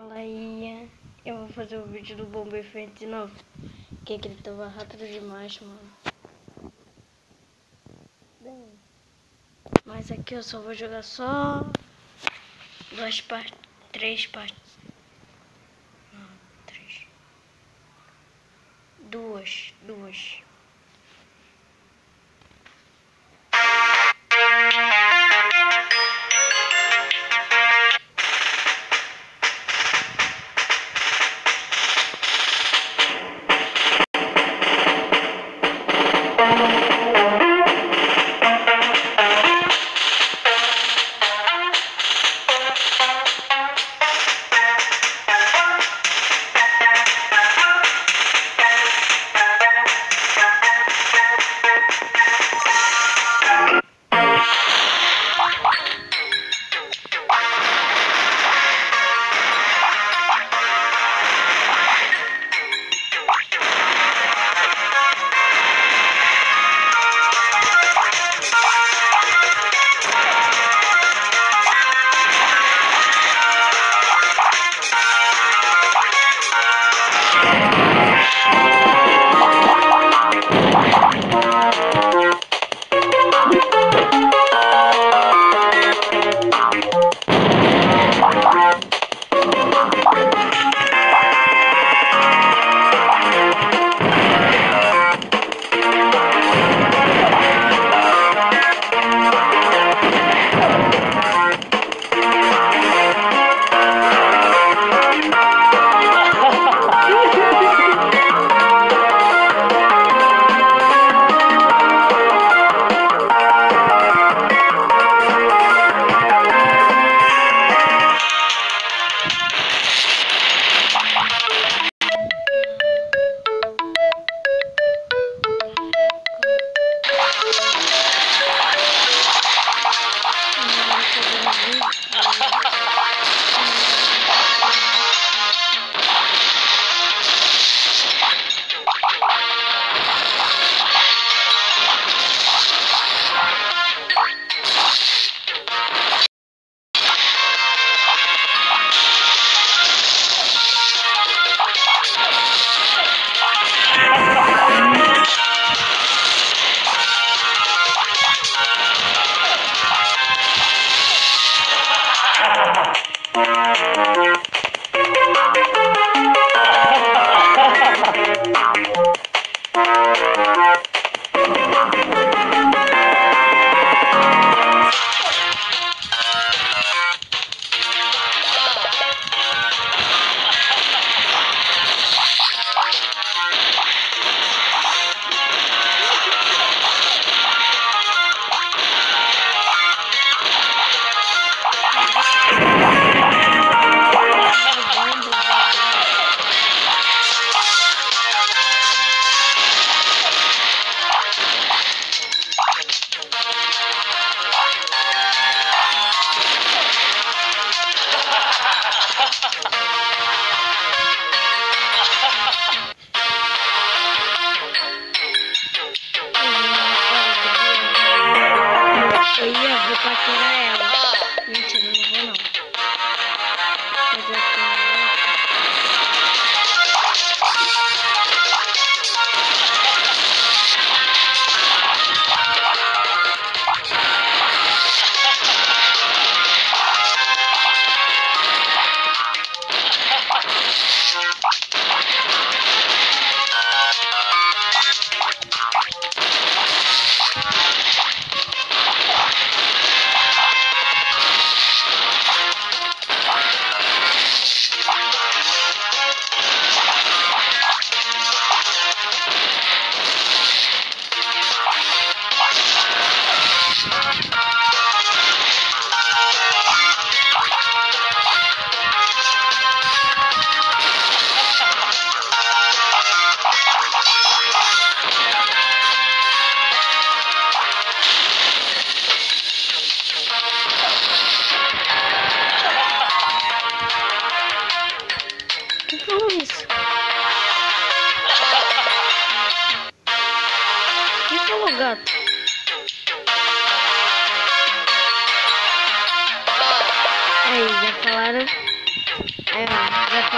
Aí, eu vou fazer o vídeo do Bomber Feito de novo. Que é que ele tava rápido demais, mano. Bem, mas aqui eu só vou jogar só duas partes, três partes. Não, três. Duas, duas. Eu falaram. É, já falaram.